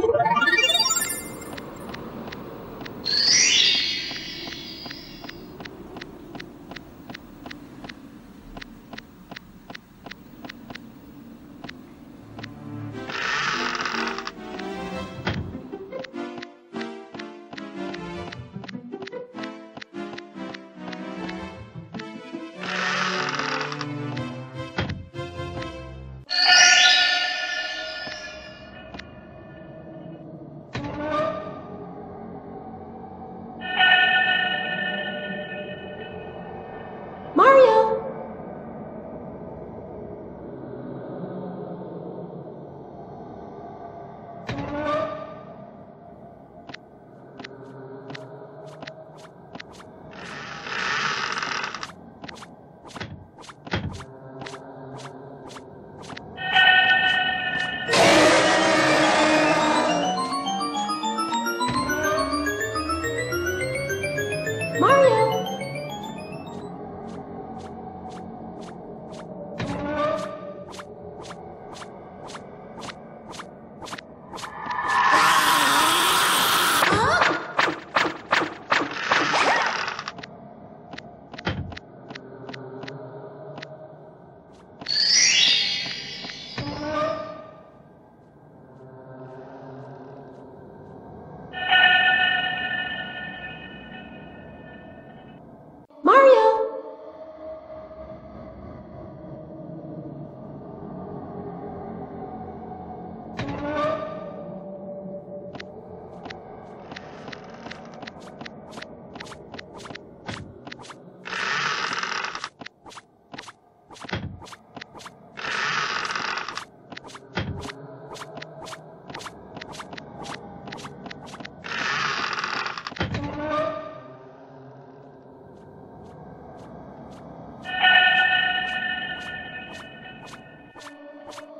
Thank you. Mario! you